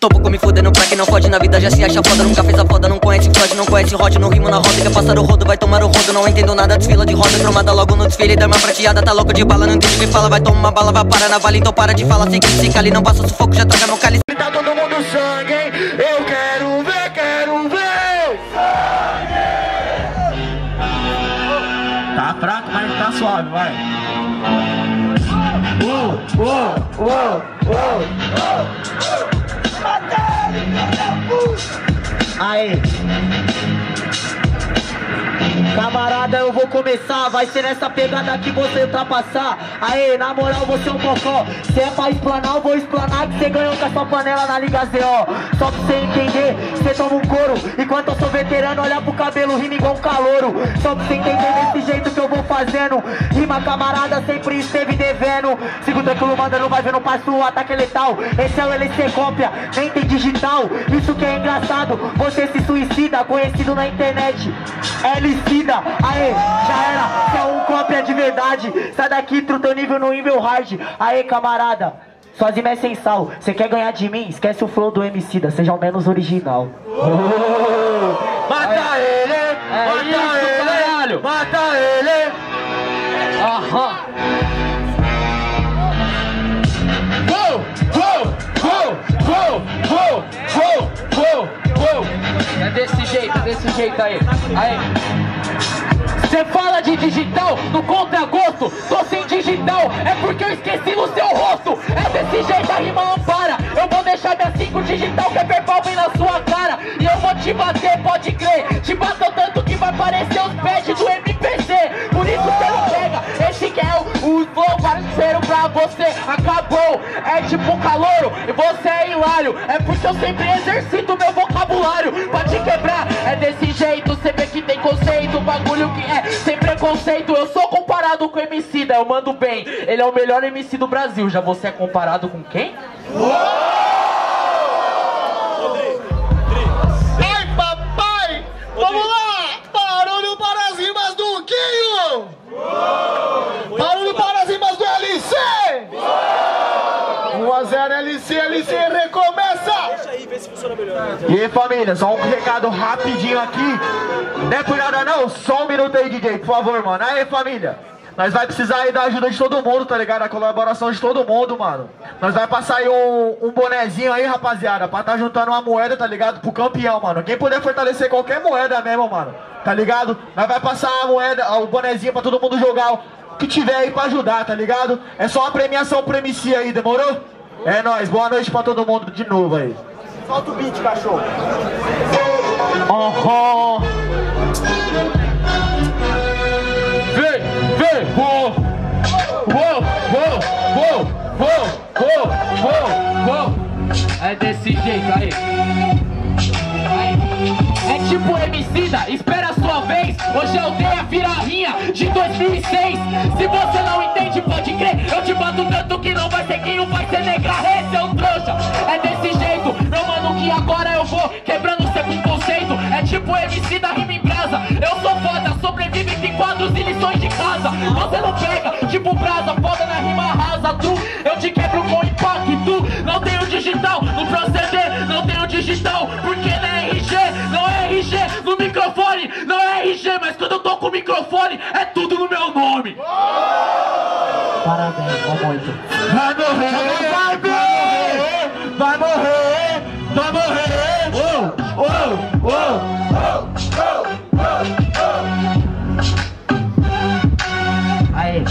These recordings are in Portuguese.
Tô pouco me fudendo pra quem não fode na vida Já se acha foda, nunca fez a foda Não conhece Freud, não conhece Rod Não rimo na roda, quer passar o rodo Vai tomar o rodo, não entendo nada Desfila de roda, cromada logo no desfile Da minha prateada, tá louco de bala Não entende o que fala, vai tomar uma bala Vai parar na vala, então para de falar Sei que se cali, não passa sufoco Já traga meu cálice Tá todo mundo sangue, hein? Eu quero ver, quero ver Tá fraco, mas tá suave, vai. Uh, uh, uh, uh. I. Camarada, eu vou começar, vai ser nessa pegada que você ultrapassar. Aê, na moral, você é um bocó Se é pra explanar, eu vou explanar Que você ganhou com a sua panela na Liga ZO Só pra você entender, você toma um couro. Enquanto eu sou veterano, olha pro cabelo, rima igual um calouro. Só pra você entender desse jeito que eu vou fazendo. Rima, camarada, sempre esteve devendo. Sigo tranquilo, mandando, vai vendo, passo o ataque letal. Esse é o LC cópia, nem tem digital. Isso que é engraçado, você se suicida Conhecido na internet, Licida, aê, já era, você é um cópia de verdade Sai daqui, truta nível no nível hard Aê, camarada, rimas é sem sal Você quer ganhar de mim? Esquece o flow do Emicida Seja ao menos original Mata ele! mata isso, ele! caralho. Mata ele! Aham Gol! Gol! Gol! Gol! Gol! Gol! É desse jeito, é desse jeito aí. Aí. Você fala de digital no contra-gosto Tô sem digital, é porque eu esqueci no seu rosto. É você Acabou, é tipo calouro e você é hilário. É porque eu sempre exercito meu vocabulário. Pra te quebrar, é desse jeito. Cê vê que tem conceito, bagulho que é sem preconceito. Eu sou comparado com o Emicida, eu mando bem. Ele é o melhor MC do Brasil, já você é comparado com quem? Ai, 1x0 LC, LC recomeça! E aí família, só um recado rapidinho aqui Não é por nada não, só um minuto aí DJ, por favor mano Aí família, nós vai precisar aí da ajuda de todo mundo, tá ligado? A colaboração de todo mundo, mano Nós vai passar aí um, um bonezinho aí, rapaziada Pra tá juntando uma moeda, tá ligado? Pro campeão, mano Quem puder fortalecer qualquer moeda mesmo, mano Tá ligado? Nós vai passar a moeda, o bonezinho pra todo mundo jogar O que tiver aí pra ajudar, tá ligado? É só uma premiação pro MC aí, demorou? É nóis, boa noite pra todo mundo de novo aí Solta o beat, cachorro. Aham Vem, vem! Uou! Uou! Uou! Uou! Uou! Uou! É desse jeito aí. Aí. É tipo Emicida, espera a sua vez. Hoje a aldeia vira a rinha de 2006. Se você não entende, pode crer. Eu te bato tanto que não negar. Esse é trouxa. É desse jeito, meu mano, que agora eu vou quebrando seu conceito. É tipo Emicida, rima em brasa. Eu sou foda, sobrevive em quadros e lições de casa. Você não pega, tipo brasa, Parabéns, bom muito. Vai morrer! Vai morrer! Vai morrer! Vai morrer! Uou! Uou! Uou! Aí,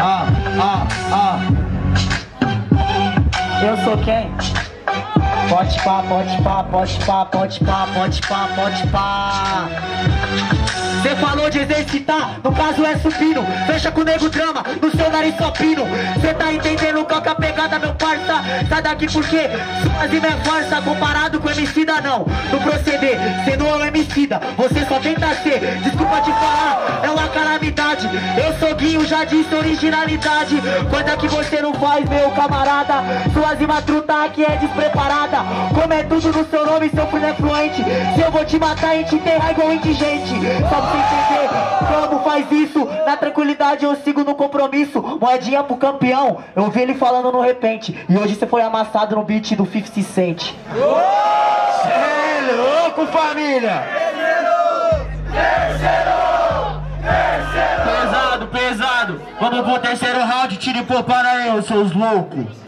ó, ó, ó. Eu sou quem? Pode pá, pode pá, pode pá, pode pá, pode pá, pode pá. Cê falou de exercitar, no caso é supino Fecha com o nego drama, no seu nariz só pino Cê tá entendendo qual que é a pegada, meu parça? Sai daqui porque suas rimas é farsa Comparado com Emicida não, no proceder Cê não é um Emicida, você só tenta ser. Desculpa te falar, é uma calamidade. Eu sou Guinho, já disse originalidade. Coisa que você não faz, meu camarada? Suas rimas truta aqui é despreparada. Como é tudo no seu nome, seu filho é fluente. Se eu vou te matar e te enterrar igual indigente entender faz isso. Na tranquilidade eu sigo no compromisso. Moedinha pro campeão. Eu vi ele falando no repente. E hoje você foi amassado no beat do 50 Cent. Cê é louco, família! Pesado, pesado. Vamos pro terceiro round, tire pô para aí, seus loucos.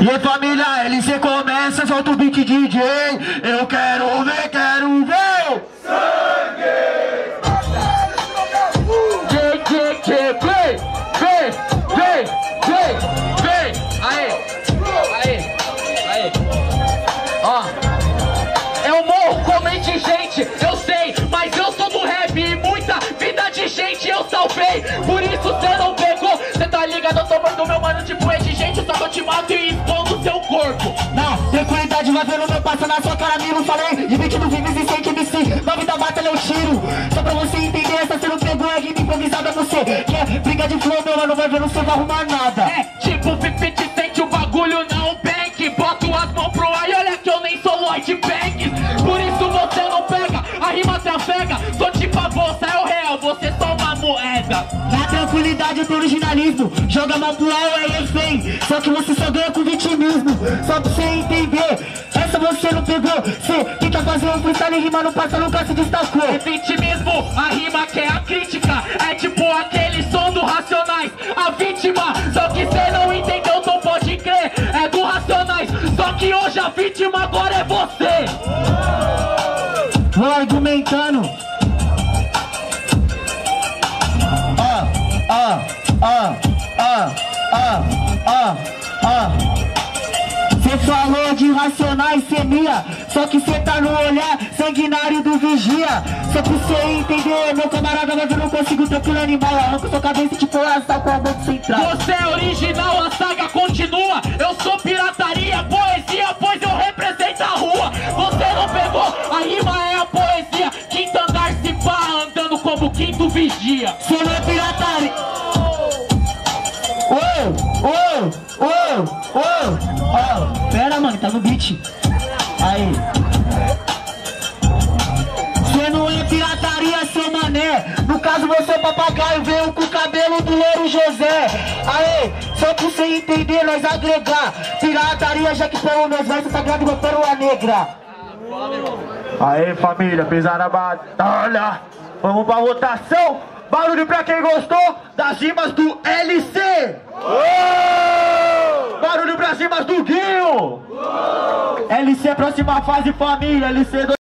E família, LC começa, solta o beat DJ Eu quero ver, quero ver vendo meu passo na sua cara, miro, falei De beat do Vives e sente MC, nome da batalha eu tiro Só pra você entender, essa não pegou, é rima improvisada você Quer briga de flow, meu mano, vai vendo, você vai arrumar nada É, tipo 50 sente o bagulho não bank. Boto as mãos pro ar e olha que eu nem sou Lloyd Banks. Por isso você não pega, a rima trafega. Sou tipo a bolsa, é o real, você só uma moeda. Na tranquilidade tenho originalismo Joga mal pro ar, é refém Só que você só ganha com vitimismo Só pra você entender. Essa você não pegou Cê tenta fazer um freestyle e rima não passa, nunca se destacou. É vitimismo, a rima que é a crítica É tipo aquele som do Racionais. A vítima, só que cê não entendeu, não pode crer. É do Racionais, só que hoje a vítima agora é você. Vou argumentando. Ó, ó, ó, ó, ó Cê falou de racionais, cê mia Só que cê tá no olhar sanguinário do vigia. Só pra cê entender, meu camarada Mas eu não consigo ter aquele animal. Arranco sua cabeça tipo essa com a boca central. Você é original, a saga continua. Eu sou pirataria, poesia, pois eu represento a rua. Você não pegou, a rima é a poesia. Quinto andar se pá, andando como quinto vigia. Cê não é pirataria beat. Aí. Cê não é pirataria, seu mané. No caso você é papagaio Veio com o cabelo do louro José. Aê, só pra você entender Nós agregar. Pirataria já que pelo meus versos sagrado Meu pérola negra. Aê família, pesaram a batalha Vamos pra votação Barulho pra quem gostou das rimas do LC Barulho pra rimas do Guinho. LC próxima fase família LC